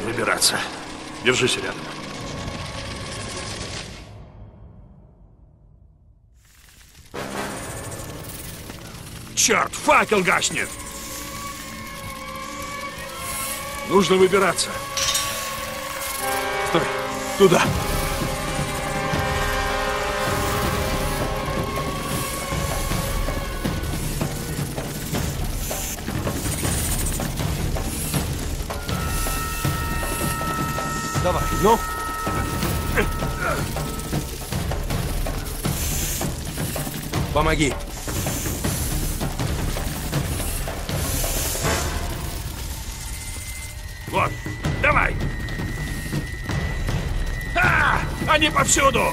выбираться. Держись рядом. Черт, факел гаснет! Нужно выбираться. Стой, туда. Давай, ну. Помоги. Вот, давай! А, они повсюду!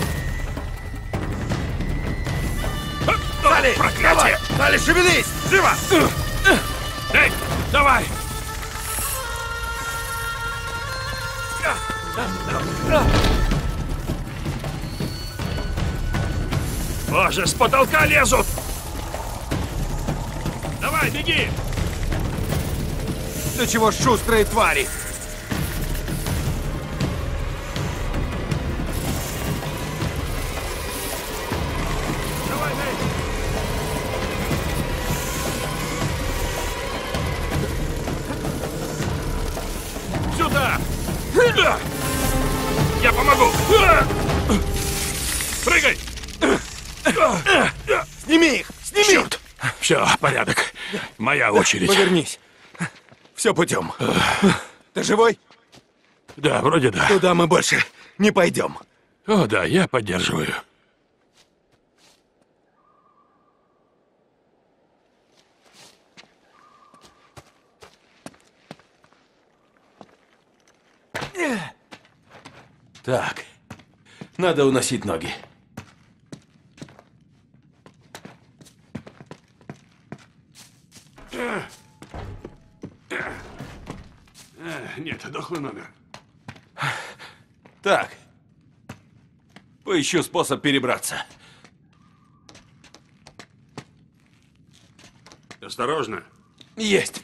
Дали, проклятие! Дали, шевелись! Живо! Эй, давай! Боже, с потолка лезут! Давай, беги! Ты чего шустрые твари? Моя очередь. Повернись. Все путем. Ты живой? Да, вроде да. Туда мы больше не пойдем. О, да, я поддерживаю. Так, надо уносить ноги. Нет, дохлый номер. Так, поищу способ перебраться. Осторожно. Есть.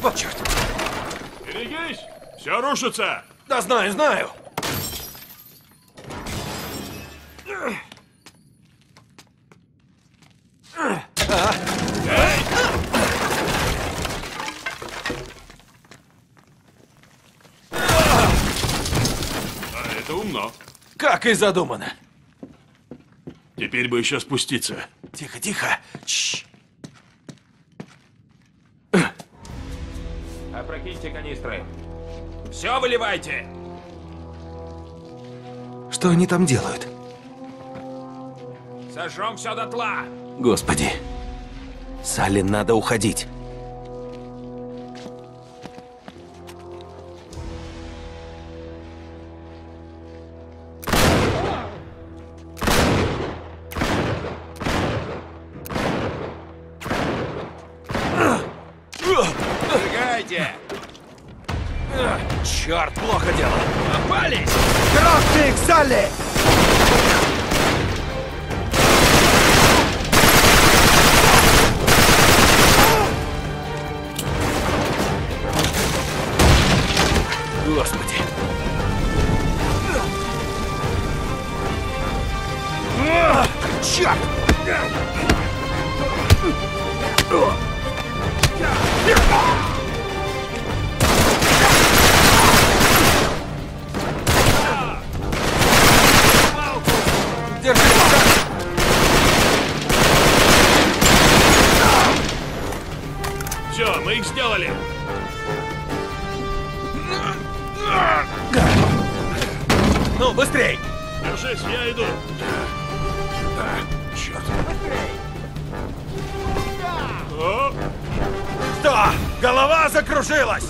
Вот черт. Берегись! Все рушится! Да знаю, знаю. А это умно. Как и задумано. Теперь бы еще спуститься. Тихо, тихо. Чш. Опрокиньте канистры. Все выливайте! Что они там делают? Сожжем все дотла! Господи. Салли, надо уходить. Сжигайте! Черт, плохо дело. Попались! Их, Салли! Голова закружилась!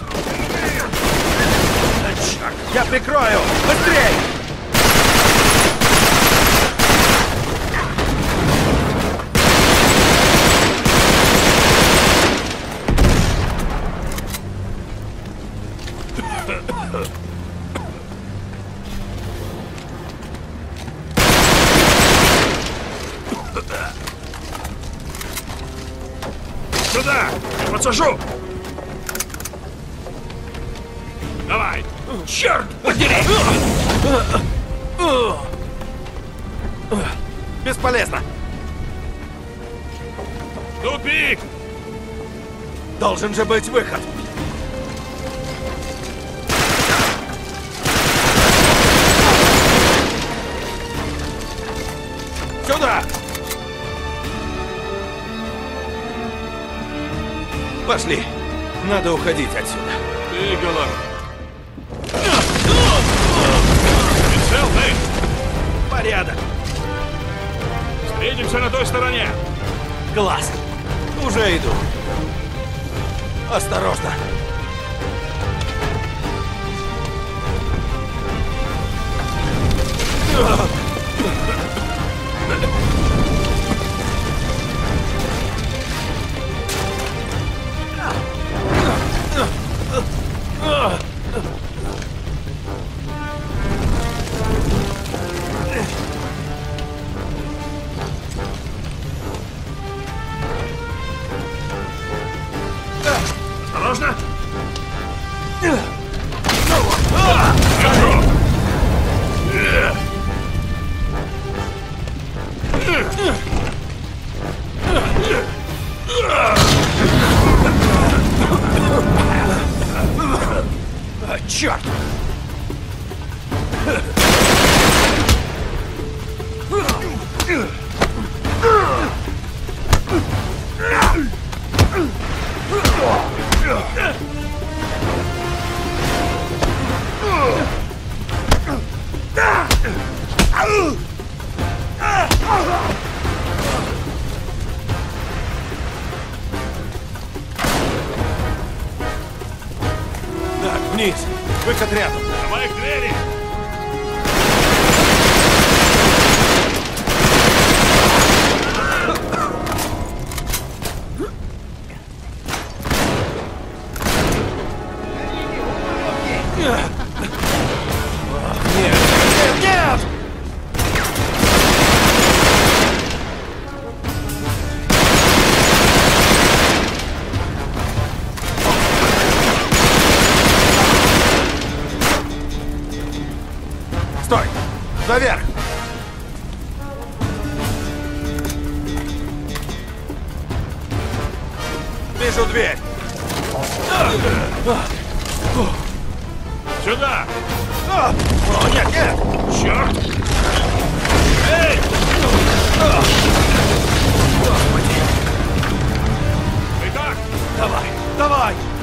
Да я прикрою! Быстрей! Сюда! Я подсажу! Давай! Черт подери! Бесполезно. Тупик! Должен же быть выход. Сюда! Пошли. Надо уходить отсюда. Ты голова. Ты цел, Нейт? Порядок. Встретимся на той стороне. Глаз. Уже иду. Осторожно. Осторожно! Держу! Стой! Наверх! Вижу дверь! Сюда! О, нет, нет! Черт! Эй! Ты как? Давай! Давай!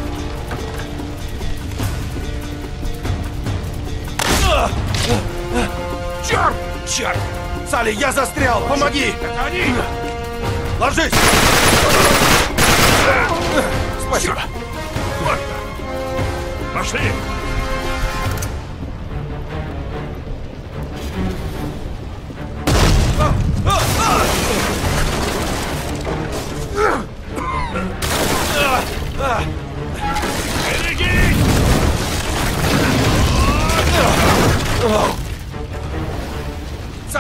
Черт! Черт! Салли, я застрял! Помоги! Это они! Ложись! Спасибо! Вот так. Пошли! Берегись!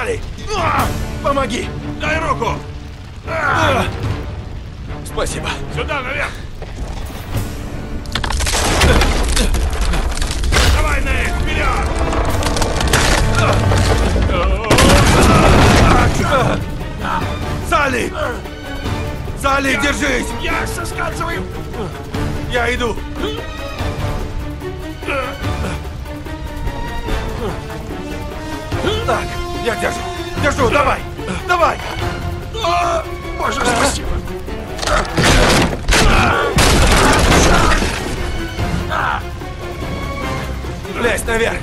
Салли! А! Помоги! Дай руку! А! Спасибо. Сюда, наверх! Давай, Нейт, вперед! Салли! Салли, держись! Я соскальзываю! Я иду! Так, я держу! Держу, давай! Давай! О, Боже, спасибо! Лезь наверх!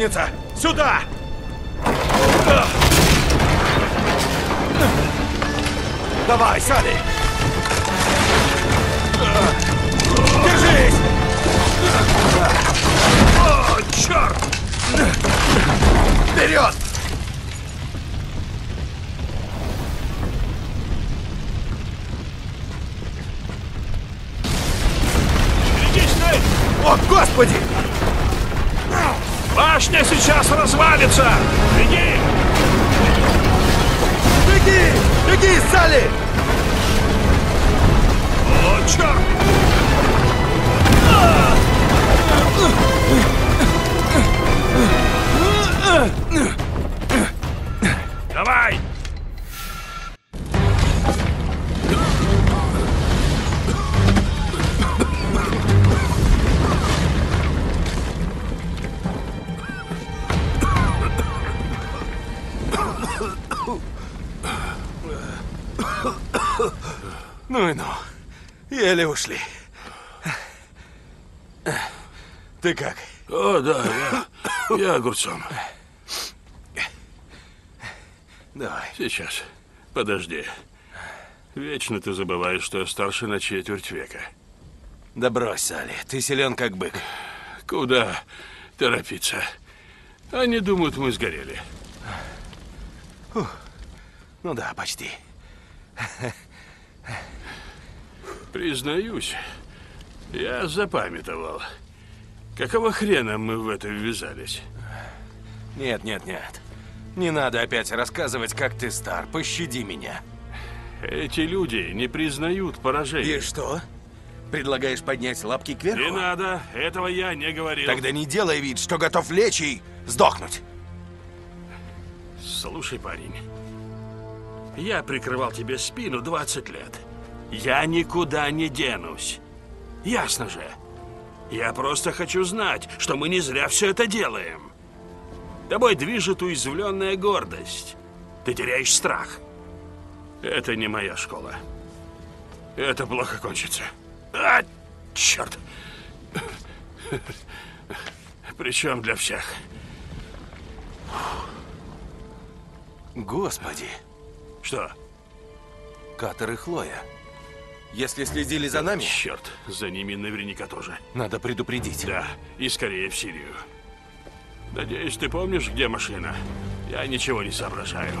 Лестница! Сюда! Давай, Салли! Держись! О, черт! Вперед! О, Господи! Башня сейчас развалится! Беги! Беги! Беги, Салли! О, черт! Еле ушли. Ты как? О, да, я, я огурцом. Давай. Сейчас. Подожди. Вечно ты забываешь, что я старше на четверть века. Да брось, Салли. Ты силен как бык. Куда торопиться? Они думают, мы сгорели. Ну да, почти. Признаюсь, я запамятовал. Какого хрена мы в это ввязались? Нет, нет, нет. Не надо опять рассказывать, как ты стар. Пощади меня. Эти люди не признают поражения. И что? Предлагаешь поднять лапки кверху? Не надо, этого я не говорил. Тогда не делай вид, что готов лечь и сдохнуть. Слушай, парень, я прикрывал тебе спину 20 лет. Я никуда не денусь. Ясно же. Я просто хочу знать, что мы не зря все это делаем. Тобой движет уязвленная гордость. Ты теряешь страх. Это не моя школа. Это плохо кончится. А, черт. Причем для всех. Господи. Что? Катер и Хлоя. Если следили за нами, Черт, за ними наверняка тоже. надо предупредить. Да, и скорее в Сирию. Надеюсь, ты помнишь, где машина? Я ничего не соображаю.